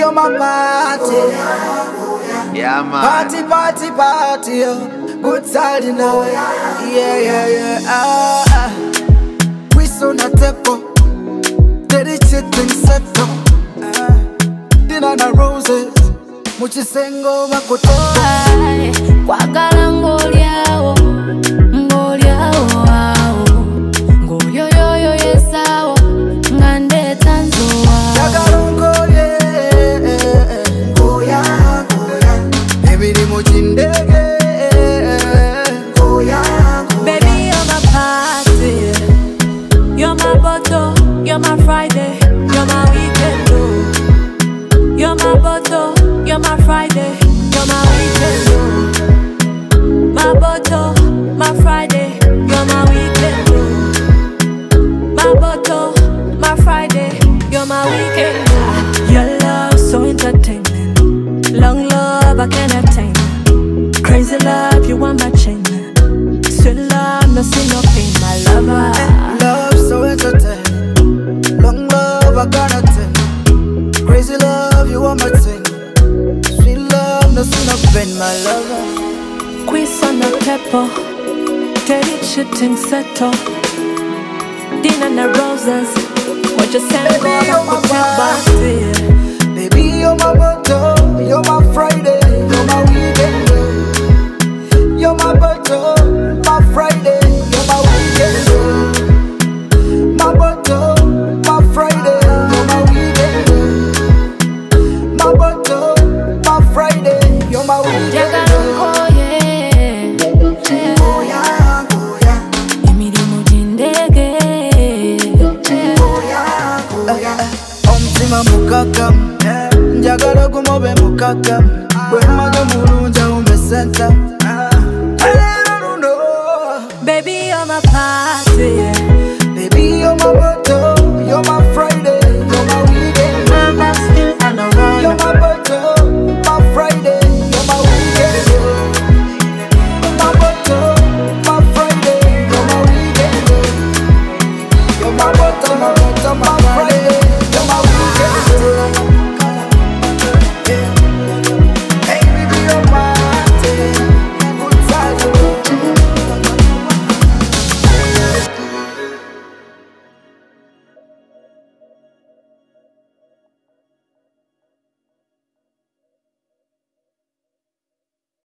you're my party. Yeah, man. Party, party, party, yo. Good side, you know. Yeah, yeah, yeah. Ah, ah. We so na tepo. Steady chitting seto. Ah. Dinner na roses. Muchisengo makotoka. Ai, kwagala You're my Friday. You're my weekend. Oh. You're my bottle. You're my Friday. You're my weekend. Oh. My bottle. My Friday. You're my weekend. Oh. My bottle. My Friday. You're my weekend. Oh. Your love so entertaining. Long love I can't attain. Crazy love, you want my chain. Sweet love, no see no my lover. The pepper, daily shooting settle. Dinner and the roses, what you omutima mukakamu njagala gumobe mukakamu bwemaze mulungi awumbe senta